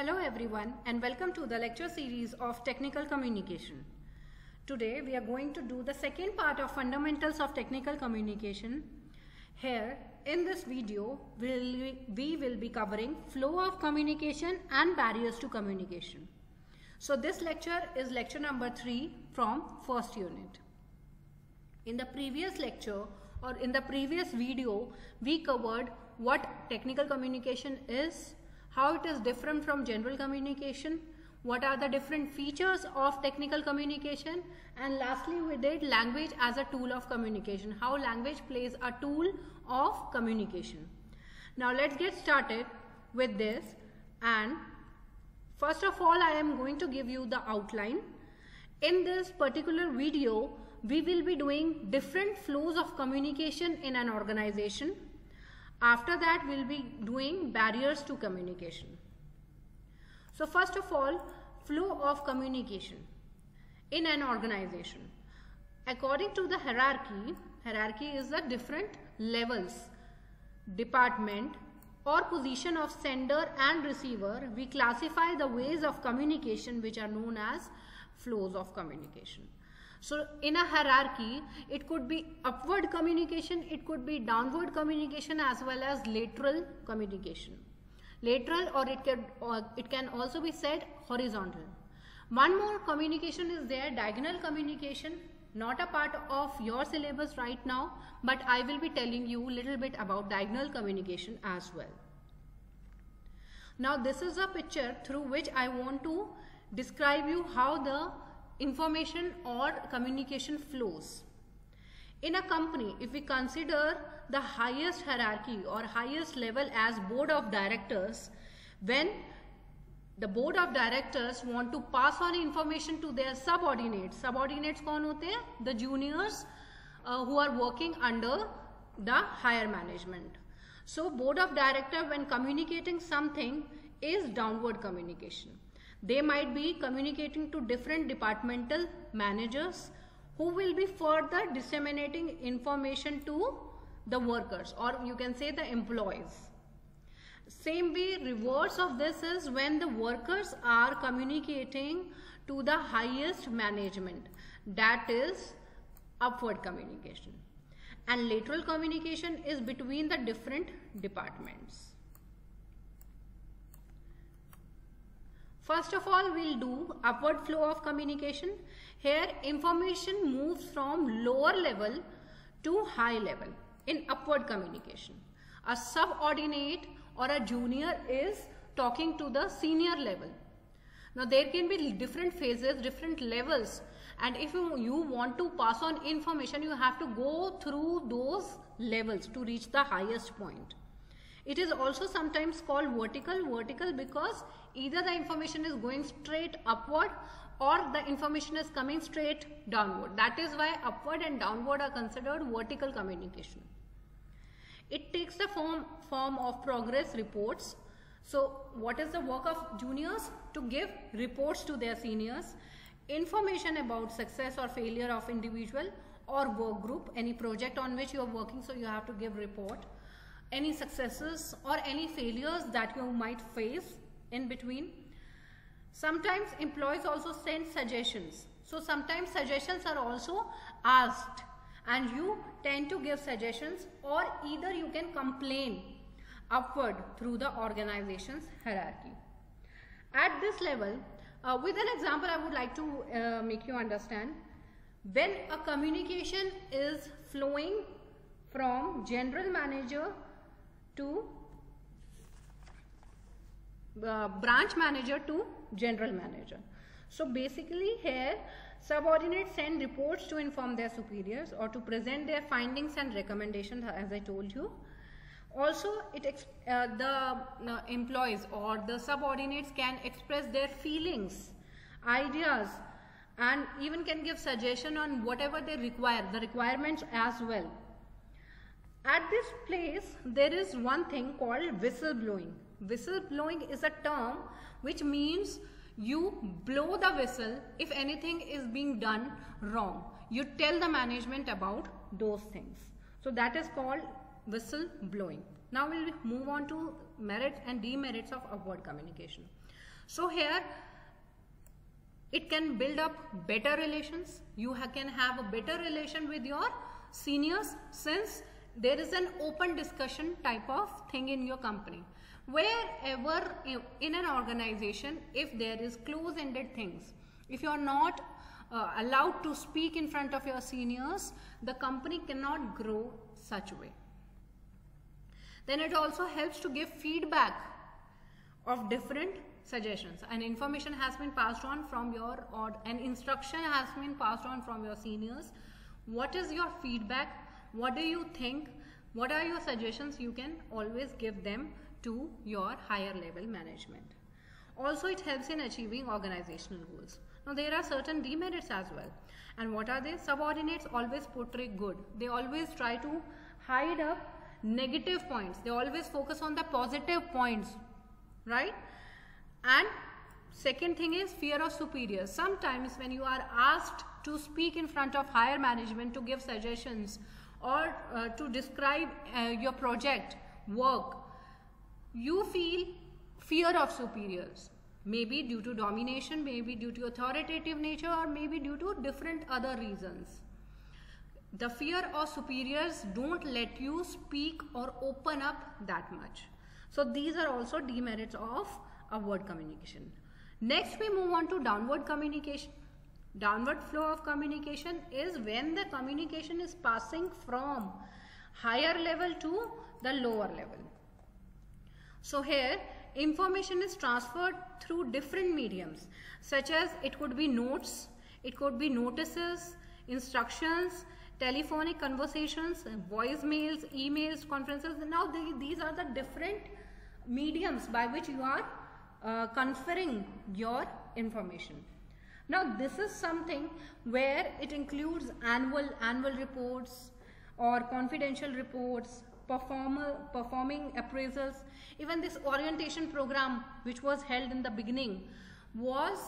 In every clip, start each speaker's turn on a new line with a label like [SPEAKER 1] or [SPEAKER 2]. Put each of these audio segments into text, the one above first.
[SPEAKER 1] Hello everyone and welcome to the lecture series of technical communication. Today we are going to do the second part of fundamentals of technical communication. Here in this video we'll, we will be covering flow of communication and barriers to communication. So this lecture is lecture number 3 from first unit. In the previous lecture or in the previous video we covered what technical communication is, how it is different from general communication, what are the different features of technical communication and lastly we did language as a tool of communication, how language plays a tool of communication. Now let's get started with this and first of all I am going to give you the outline. In this particular video we will be doing different flows of communication in an organization after that, we'll be doing barriers to communication. So first of all, flow of communication in an organization. According to the hierarchy, hierarchy is the different levels, department or position of sender and receiver. We classify the ways of communication which are known as flows of communication. So in a hierarchy, it could be upward communication, it could be downward communication as well as lateral communication. Lateral or it can, or it can also be said horizontal. One more communication is there, diagonal communication, not a part of your syllabus right now, but I will be telling you a little bit about diagonal communication as well. Now this is a picture through which I want to describe you how the information or communication flows. In a company, if we consider the highest hierarchy or highest level as board of directors, when the board of directors want to pass on information to their subordinates, subordinates hain? The juniors uh, who are working under the higher management. So board of director when communicating something is downward communication. They might be communicating to different departmental managers who will be further disseminating information to the workers or you can say the employees. Same way reverse of this is when the workers are communicating to the highest management that is upward communication and lateral communication is between the different departments. First of all, we'll do upward flow of communication. Here, information moves from lower level to high level in upward communication. A subordinate or a junior is talking to the senior level. Now, there can be different phases, different levels and if you, you want to pass on information, you have to go through those levels to reach the highest point. It is also sometimes called vertical, vertical because either the information is going straight upward or the information is coming straight downward. That is why upward and downward are considered vertical communication. It takes the form, form of progress reports. So what is the work of juniors? To give reports to their seniors, information about success or failure of individual or work group, any project on which you are working, so you have to give report, any successes or any failures that you might face in between. Sometimes employees also send suggestions. So sometimes suggestions are also asked and you tend to give suggestions or either you can complain upward through the organization's hierarchy. At this level, uh, with an example I would like to uh, make you understand. When a communication is flowing from general manager to uh, branch manager to general manager. So basically here subordinates send reports to inform their superiors or to present their findings and recommendations as I told you. Also it uh, the uh, employees or the subordinates can express their feelings, ideas and even can give suggestion on whatever they require, the requirements as well. At this place there is one thing called whistleblowing. Whistleblowing is a term which means you blow the whistle if anything is being done wrong. You tell the management about those things. So that is called whistle blowing. Now we'll move on to merits and demerits of upward communication. So here it can build up better relations. You ha can have a better relation with your seniors since there is an open discussion type of thing in your company. Wherever in an organization, if there is close-ended things, if you are not uh, allowed to speak in front of your seniors, the company cannot grow such way. Then it also helps to give feedback of different suggestions and information has been passed on from your or an instruction has been passed on from your seniors. What is your feedback? What do you think? What are your suggestions? You can always give them to your higher level management. Also, it helps in achieving organizational goals. Now, there are certain demerits as well. And what are they? Subordinates always portray good. They always try to hide up negative points. They always focus on the positive points, right? And second thing is fear of superiors. Sometimes when you are asked to speak in front of higher management to give suggestions or uh, to describe uh, your project, work, you feel fear of superiors. Maybe due to domination, maybe due to authoritative nature or maybe due to different other reasons. The fear of superiors don't let you speak or open up that much. So these are also demerits of upward communication. Next we move on to downward communication. Downward flow of communication is when the communication is passing from higher level to the lower level. So here information is transferred through different mediums such as it could be notes, it could be notices, instructions, telephonic conversations, voicemails, emails, conferences. Now they, these are the different mediums by which you are uh, conferring your information. Now this is something where it includes annual annual reports or confidential reports, performer, performing appraisals. Even this orientation program which was held in the beginning was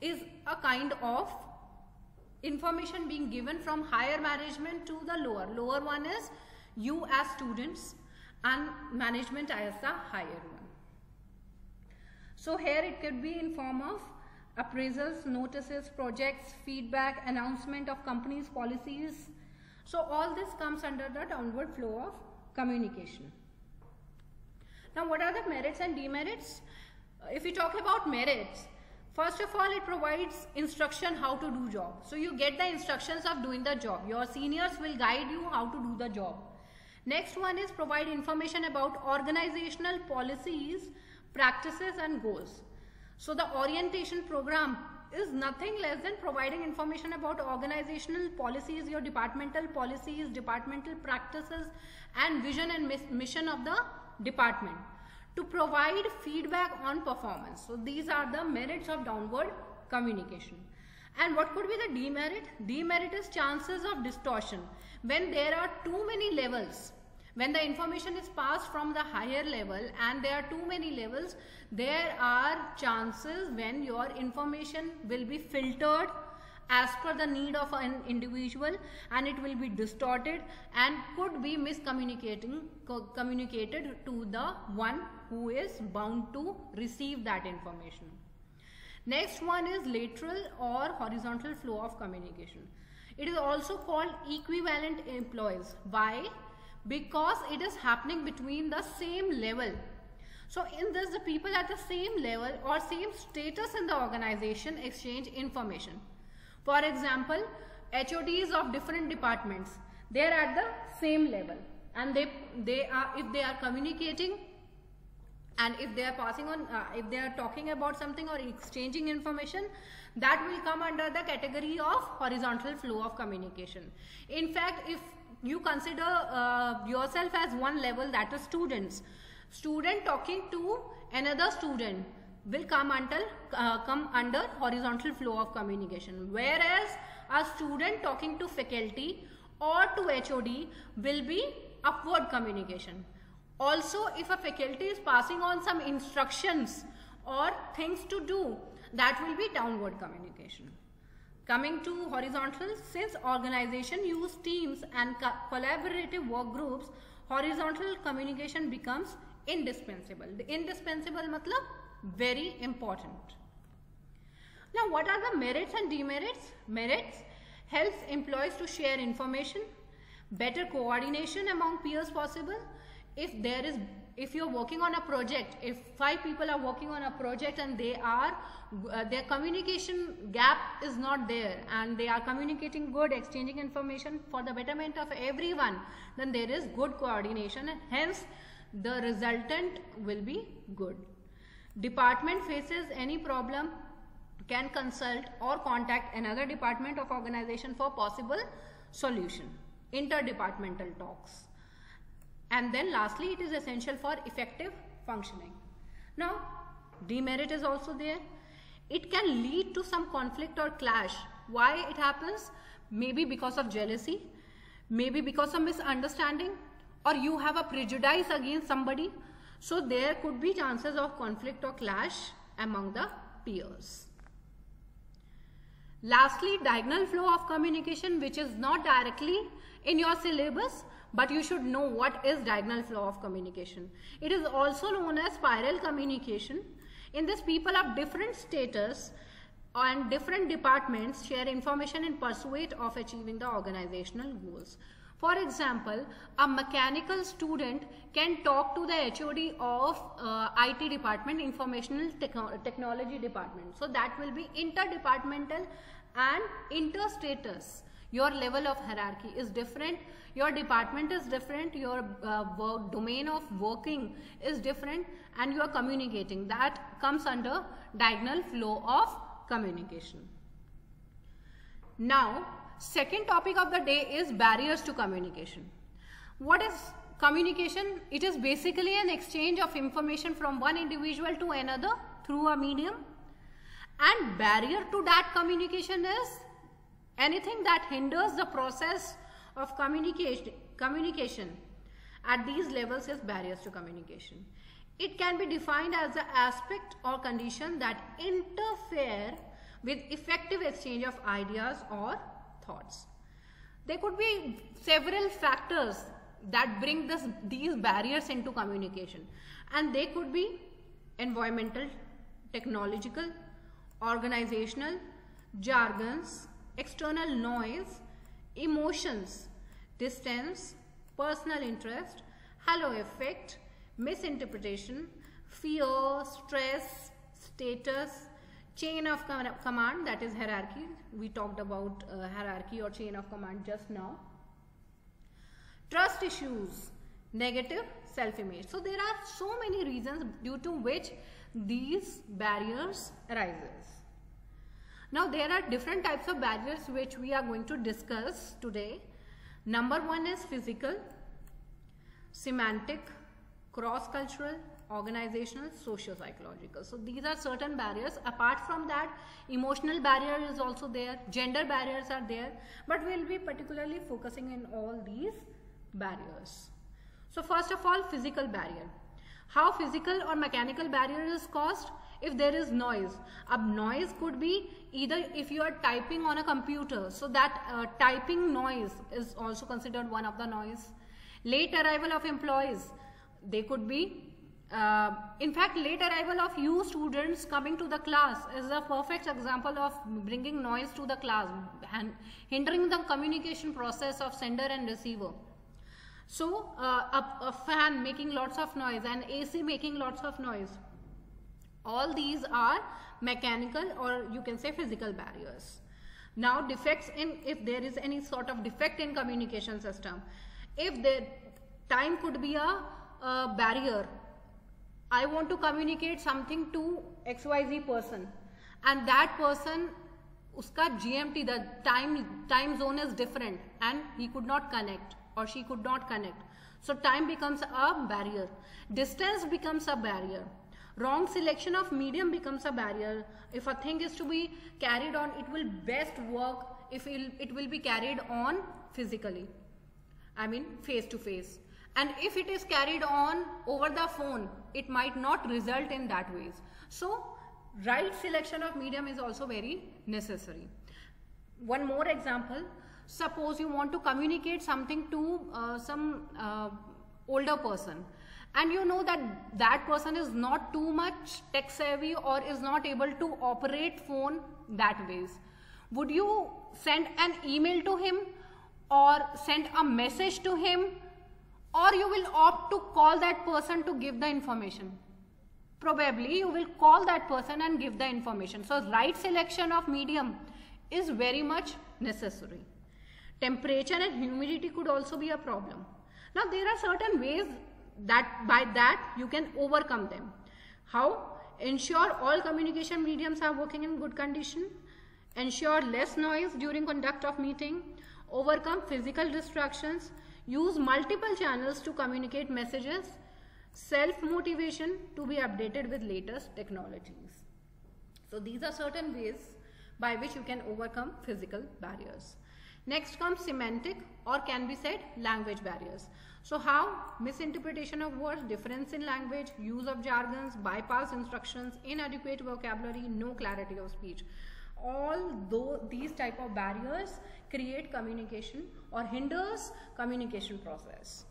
[SPEAKER 1] is a kind of information being given from higher management to the lower. Lower one is you as students and management as the higher one. So here it could be in form of appraisals, notices, projects, feedback, announcement of company's policies. So all this comes under the downward flow of communication. Now what are the merits and demerits? If we talk about merits, First of all, it provides instruction how to do job. So you get the instructions of doing the job. Your seniors will guide you how to do the job. Next one is provide information about organizational policies, practices and goals. So the orientation program is nothing less than providing information about organizational policies, your departmental policies, departmental practices and vision and mission of the department to provide feedback on performance. So these are the merits of downward communication. And what could be the demerit? Demerit is chances of distortion. When there are too many levels, when the information is passed from the higher level and there are too many levels, there are chances when your information will be filtered as per the need of an individual and it will be distorted and could be miscommunicating communicated to the one who is bound to receive that information. Next one is lateral or horizontal flow of communication. It is also called equivalent employees. Why? Because it is happening between the same level. So in this the people at the same level or same status in the organization exchange information. For example, HODs of different departments, they are at the same level and they, they are, if they are communicating and if they are passing on, uh, if they are talking about something or exchanging information, that will come under the category of horizontal flow of communication. In fact, if you consider uh, yourself as one level that is students, student talking to another student will come until uh, come under horizontal flow of communication. Whereas a student talking to faculty or to HOD will be upward communication. Also if a faculty is passing on some instructions or things to do that will be downward communication coming to horizontal since organization use teams and co collaborative work groups horizontal communication becomes indispensable. The indispensable matlab very important. Now what are the merits and demerits? Merits? Helps employees to share information better coordination among peers possible. If there is if you're working on a project if five people are working on a project and they are uh, their communication gap is not there and they are communicating good exchanging information for the betterment of everyone then there is good coordination hence the resultant will be good. Department faces any problem can consult or contact another department of organization for possible solution. Interdepartmental talks and then lastly, it is essential for effective functioning. Now, demerit is also there. It can lead to some conflict or clash. Why it happens? Maybe because of jealousy, maybe because of misunderstanding, or you have a prejudice against somebody. So there could be chances of conflict or clash among the peers. Lastly, diagonal flow of communication which is not directly in your syllabus but you should know what is diagonal flow of communication. It is also known as spiral communication. In this, people of different status and different departments share information in pursuit of achieving the organizational goals. For example, a mechanical student can talk to the HOD of uh, IT department, informational techno technology department. So that will be interdepartmental and interstatus. Your level of hierarchy is different. Your department is different. Your uh, work, domain of working is different. And you are communicating. That comes under diagonal flow of communication. Now second topic of the day is barriers to communication. What is communication? It is basically an exchange of information from one individual to another through a medium. And barrier to that communication is anything that hinders the process of communication, communication at these levels is barriers to communication. It can be defined as the aspect or condition that interfere with effective exchange of ideas or thoughts. There could be several factors that bring this, these barriers into communication and they could be environmental, technological, organizational, jargons, external noise, emotions, distance, personal interest, halo effect, misinterpretation, fear, stress, status, chain of com command that is hierarchy. We talked about uh, hierarchy or chain of command just now. Trust issues, negative self-image. So there are so many reasons due to which these barriers arises. Now there are different types of barriers which we are going to discuss today. Number one is physical, semantic, cross-cultural, organizational, socio-psychological. So these are certain barriers. Apart from that, emotional barrier is also there, gender barriers are there, but we'll be particularly focusing in all these barriers. So first of all, physical barrier. How physical or mechanical barrier is caused? If there is noise. A noise could be either if you are typing on a computer, so that uh, typing noise is also considered one of the noise. Late arrival of employees, they could be uh, in fact, late arrival of you students coming to the class is a perfect example of bringing noise to the class and hindering the communication process of sender and receiver. So, uh, a, a fan making lots of noise and AC making lots of noise all these are mechanical or you can say physical barriers. Now defects in if there is any sort of defect in communication system, if the time could be a, a barrier. I want to communicate something to XYZ person and that person uska GMT the time time zone is different and he could not connect or she could not connect. So time becomes a barrier. Distance becomes a barrier wrong selection of medium becomes a barrier. If a thing is to be carried on it will best work if it will be carried on physically. I mean face to face. And if it is carried on over the phone it might not result in that ways. So right selection of medium is also very necessary. One more example. Suppose you want to communicate something to uh, some uh, older person and you know that that person is not too much tech savvy or is not able to operate phone that ways. Would you send an email to him or send a message to him? Or you will opt to call that person to give the information? Probably you will call that person and give the information. So right selection of medium is very much necessary. Temperature and humidity could also be a problem. Now there are certain ways that by that you can overcome them. How? Ensure all communication mediums are working in good condition. Ensure less noise during conduct of meeting. Overcome physical distractions. Use multiple channels to communicate messages. Self motivation to be updated with latest technologies. So these are certain ways by which you can overcome physical barriers next comes semantic or can be said language barriers so how? Misinterpretation of words, difference in language, use of jargons, bypass instructions, inadequate vocabulary, no clarity of speech. All though these type of barriers create communication or hinders communication process.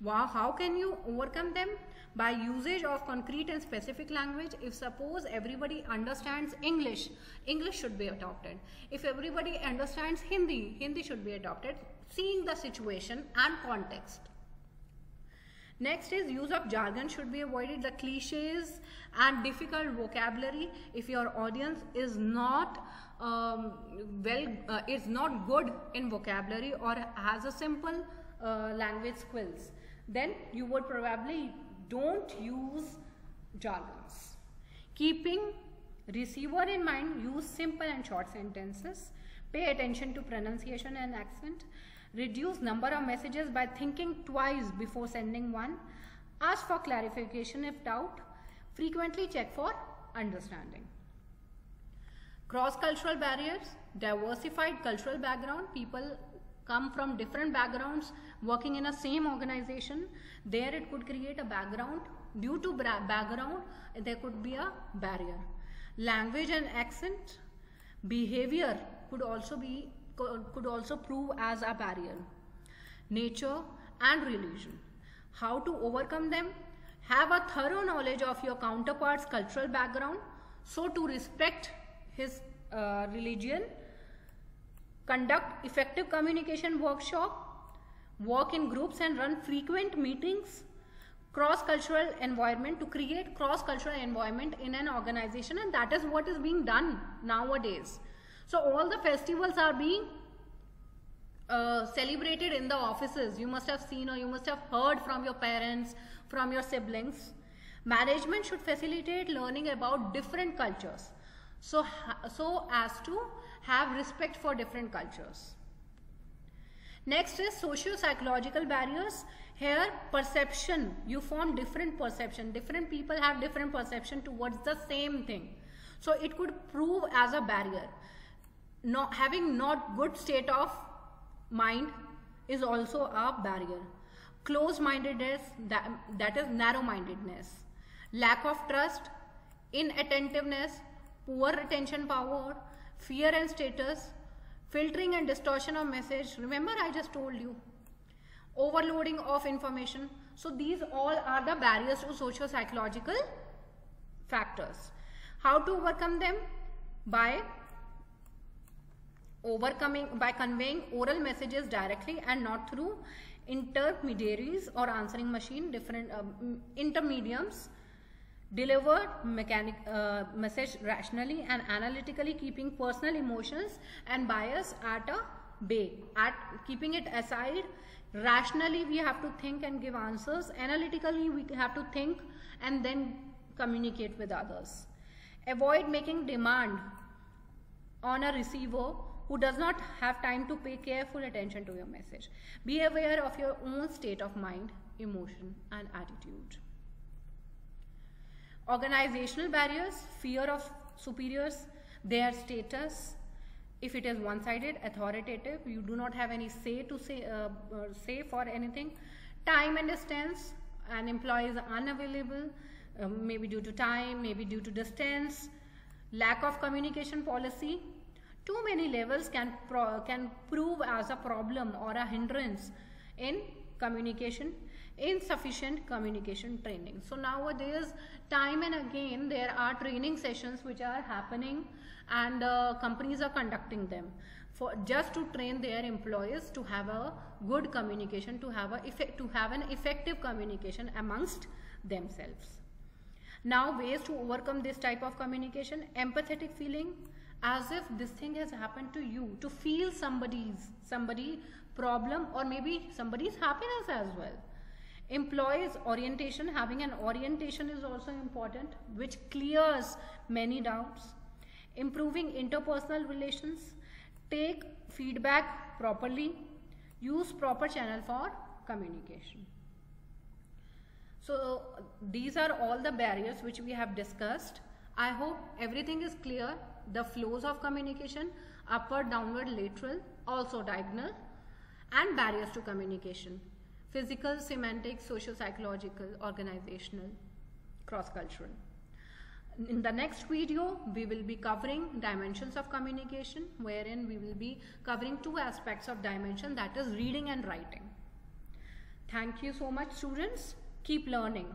[SPEAKER 1] Wow, how can you overcome them? By usage of concrete and specific language. If suppose everybody understands English, English should be adopted. If everybody understands Hindi, Hindi should be adopted. Seeing the situation and context. Next is use of jargon should be avoided. The cliches and difficult vocabulary. If your audience is not um, well, uh, is not good in vocabulary or has a simple uh, language skills, then you would probably don't use jargons. Keeping receiver in mind, use simple and short sentences. Pay attention to pronunciation and accent. Reduce number of messages by thinking twice before sending one. Ask for clarification if doubt. Frequently check for understanding. Cross-cultural barriers, diversified cultural background, people come from different backgrounds working in a same organization. There it could create a background. Due to background, there could be a barrier. Language and accent, behavior could also be could also prove as a barrier. Nature and religion. How to overcome them? Have a thorough knowledge of your counterpart's cultural background. So to respect his uh, religion. Conduct effective communication workshop. Work in groups and run frequent meetings cross-cultural environment to create cross-cultural environment in an organization and that is what is being done nowadays so all the festivals are being uh, celebrated in the offices. You must have seen or you must have heard from your parents, from your siblings. Management should facilitate learning about different cultures. So, so as to have respect for different cultures. Next is socio-psychological barriers. Here, perception. You form different perception. Different people have different perception towards the same thing. So, it could prove as a barrier not having not good state of mind is also a barrier close mindedness that, that is narrow mindedness lack of trust inattentiveness poor attention power fear and status filtering and distortion of message. Remember i just told you. Overloading of information. So these all are the barriers to socio psychological factors. How to overcome them? By overcoming by conveying oral messages directly and not through intermediaries or answering machine different uh, intermediums deliver mechanic uh, message rationally and analytically keeping personal emotions and bias at a bay at keeping it aside rationally we have to think and give answers analytically we have to think and then communicate with others avoid making demand on a receiver who does not have time to pay careful attention to your message. Be aware of your own state of mind, emotion, and attitude. Organizational barriers, fear of superiors, their status, if it is one-sided, authoritative, you do not have any say to say, uh, uh, say for anything. Time and distance, an employee is unavailable, uh, maybe due to time, maybe due to distance. Lack of communication policy, too many levels can, can prove as a problem or a hindrance in communication. insufficient communication training. So nowadays time and again there are training sessions which are happening and uh, companies are conducting them. For just to train their employees to have a good communication to have a effect to have an effective communication amongst themselves. Now ways to overcome this type of communication empathetic feeling as if this thing has happened to you. To feel somebody's somebody problem or maybe somebody's happiness as well employees orientation having an orientation is also important which clears many doubts improving interpersonal relations take feedback properly, use proper channel for communication. So these are all the barriers which we have discussed. I hope everything is clear. The flows of communication, upward, downward, lateral, also diagonal and barriers to communication. Physical, semantic, socio-psychological, organizational, cross-cultural. In the next video, we will be covering dimensions of communication, wherein we will be covering two aspects of dimension, that is reading and writing. Thank you so much, students. Keep learning.